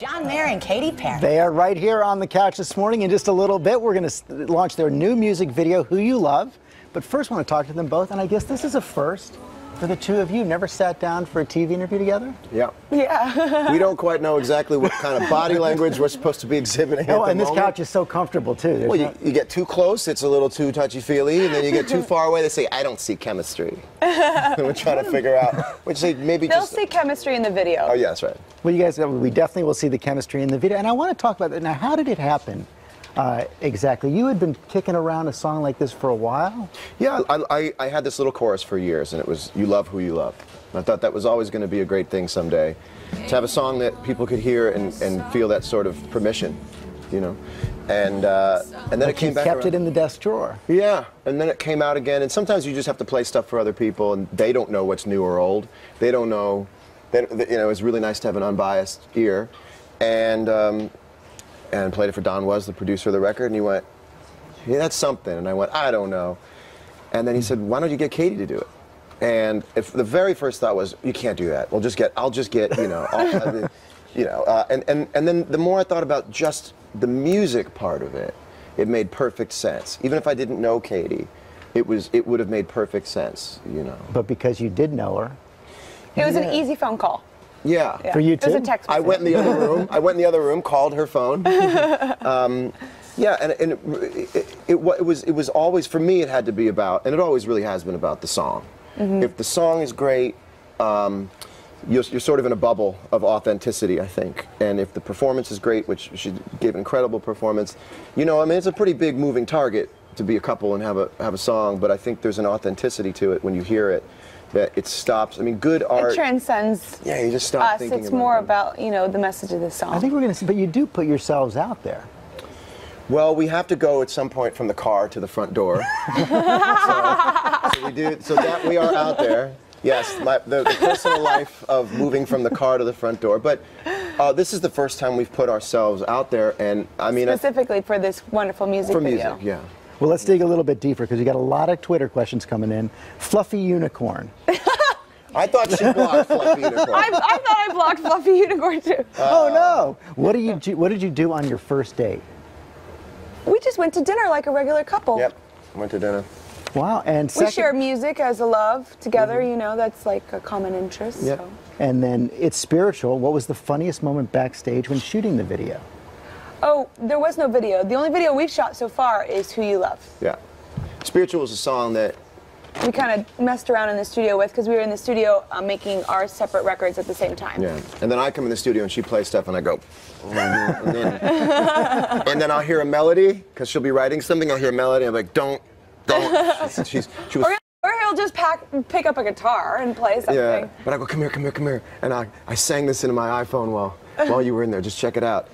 John Mayer and Katy Perry. They are right here on the couch this morning. In just a little bit, we're going to launch their new music video, Who You Love. But first, I want to talk to them both, and I guess this is a first for the two of you. Never sat down for a TV interview together? Yeah. Yeah. we don't quite know exactly what kind of body language we're supposed to be exhibiting. Oh, at the and this couch is so comfortable, too. There's Well, you, no- you get too close, it's a little too touchy feely, and then you get too far away, they say, I don't see chemistry. and we're trying to figure out, which say maybe They'll just. see chemistry in the video. Oh, yes, right. Well, you guys, we definitely will see the chemistry in the video. And I want to talk about that. Now, how did it happen uh, exactly? You had been kicking around a song like this for a while. Yeah, I, I, I had this little chorus for years, and it was "You love who you love." And I thought that was always going to be a great thing someday, to have a song that people could hear and, and feel that sort of permission, you know. And uh, and then it came you back. kept around. it in the desk drawer. Yeah, and then it came out again, and sometimes you just have to play stuff for other people, and they don't know what's new or old. They don't know. They- you know, it's really nice to have an unbiased ear, and um, and played it for Don Was, the producer of the record, and he went, "Yeah, that's something," and I went, "I don't know," and then he said, "Why don't you get Katy to do it?" And if the very first thought was, "You can't do that. We'll just get. I'll just get. You know." All, I mean, you know, uh, and, and, and then the more I thought about just the music part of it, it made perfect sense. Even if I didn't know Katy, it was it would have made perfect sense, you know. But because you did know her, It was Yeah. an easy phone call. Yeah. Yeah. For you It was a too? text I went in the other room. I went in the other room, called her phone. Um, yeah, and, and it, it, it, it was it was always for me. It had to be about, and it always really has been about the song. If the song is great, um, you're, you're sort of in a bubble of authenticity, I think. And if the performance is great, which she gave an incredible performance, you know, I mean, it's a pretty big moving target to be a couple and have a have a song. But I think there's an authenticity to it when you hear it that it stops. I mean, good art. It transcends yeah, you just stop us. thinking It's about more them. about, you know, the message of the song. I think we're going to see, but you do put yourselves out there. Well, we have to go at some point from the car to the front door. so, so we do. So that we are out there. Yes, my, the, the personal life of moving from the car to the front door. But uh, this is the first time we've put ourselves out there, and I mean, I- Specifically for this wonderful music for video. music, yeah. Well, let's dig a little bit deeper because you got a lot of Twitter questions coming in. Fluffy unicorn. I thought she blocked Fluffy Unicorn. I, I thought I blocked Fluffy Unicorn too. oh uh, no! What do you do, What did you do on your first date? we just went to dinner like a regular couple. Yep, went to dinner. Wow! And We share music as a love together, mm-hmm. you know, that's like a common interest. Yep. So. and then it's spiritual. What was the funniest moment backstage when shooting the video? Oh, there was no video. The only video we've shot so far is Who You Love. Yeah. Spiritual was a song that We kind of messed around in the studio with because we were in the studio uh, making our separate records at the same time. Yeah, and then I come in the studio and she plays stuff, and I go, "Mhm," and, then, and then I'll hear a melody because she'll be writing something. I'll hear a melody. And I'm like, don't, don't. She's, she's, she was, Or, or he'll just pack, pick up a guitar and play something. yeah. But I go, come here, come here, come here, and I, I sang this into my iPhone while while you were in there. Just check it out.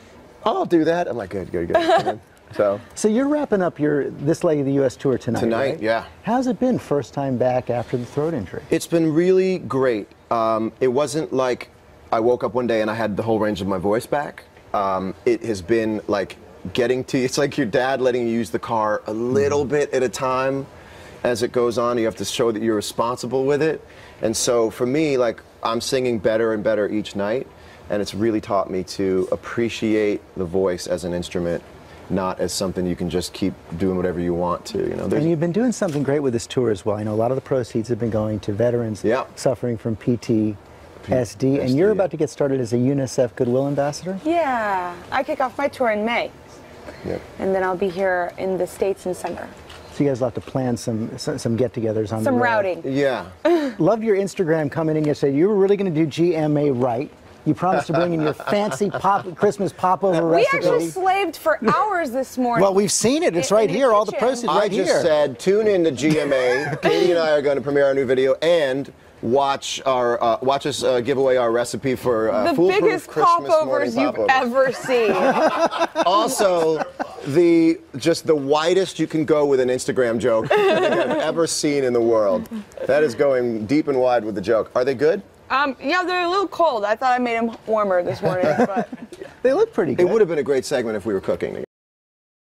I'll do that. I'm like, good, good, good. So So you're wrapping up your this leg of the U.S. tour tonight. Tonight, right? yeah. How's it been? First time back after the throat injury. it's been really great. Um, it wasn't like I woke up one day and I had the whole range of my voice back. Um, it has been like getting to. It's like your dad letting you use the car a little bit at a time. As it goes on, you have to show that you're responsible with it. And so for me, like I'm singing better and better each night, and it's really taught me to appreciate the voice as an instrument, not as something you can just keep doing whatever you want to. You know, And you've been doing something great with this tour as well. I know a lot of the proceeds have been going to veterans Yeah. suffering from PTSD, and you're about to get started as a UNICEF Goodwill Ambassador. Yeah. I kick off my tour in May, yeah. and then I'll be here in the States in summer. So you guys will have to plan some some, some get-togethers on Some the road. routing. yeah. Loved your Instagram coming in yesterday. You were really going to do GMA right. You promised to bring in your fancy pop Christmas popover We recipe. We actually slaved for hours this morning. well, we've seen it. It's in- right in here. All the kitchen. proceeds I right just here. said tune in to GMA. Katy and I are going to premiere our new video and watch our uh, watch us uh, give away our recipe for uh, the foolproof biggest Christmas popovers you've ever seen. Also, the just the widest you can go with an Instagram joke I think I've ever seen in the world. That is going deep and wide with the joke. Are they good? um, yeah, they're a little cold. I thought I made them warmer this morning, but They look pretty good. It would have been a great segment if we were cooking.